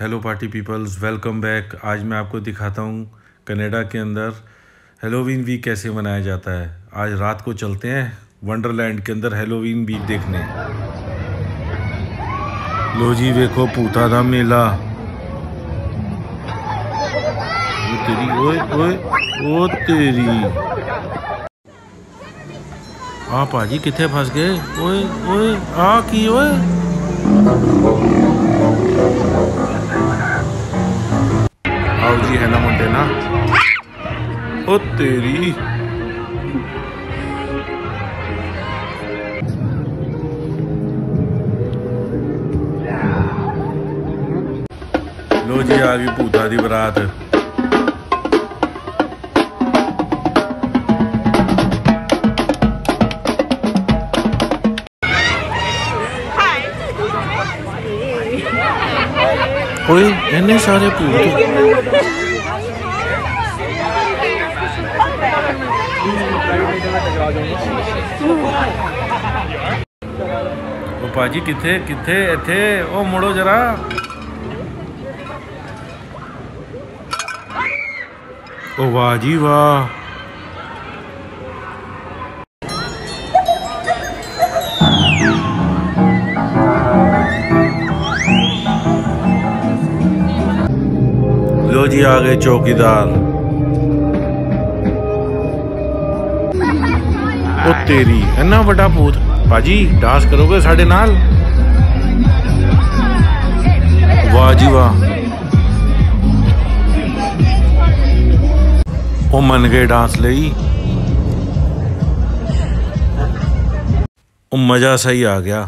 Hello party people welcome back आज मैं आपको दिखाता हूँ कनाडा के अंदर हेलोवीन वीक कैसे मनाया जाता है। आज रात को चलते हैं वंडरलैंड के अंदर हेलोवीन वीक देखने। लो जी, देखो पूता था मेला। ओ तेरी, ओए ओए, ओ तेरी। आ पाजी कितने फंस गए? ओए ओए, आ की, ओए। ना मुंडे ना ओ तेरी। लो जी आ गई भूता की बरात। ओए इन्ने सारे भूत। ਉਹ ਭਾਜੀ ਕਿੱਥੇ ਕਿੱਥੇ ਇੱਥੇ ਉਹ ਮੁੜੋ ਜਰਾ ਉਹ ਵਾਹ ਜੀ ਵਾਹ लो जी आ गए चौकीदार ਉਹ ਤੇਰੀ ਇੰਨਾ ਵੱਡਾ ਭੂਤ ਭਾਜੀ ਡਾਂਸ ਕਰੋਗੇ ਸਾਡੇ ਨਾਲ ਵਾਹ ਜੀ ਵਾਹ ਉਹ ਮੰਨ ਗਏ ਡਾਂਸ ਲਈ ਉਹ ਮਜ਼ਾ ਸਹੀ ਆ ਗਿਆ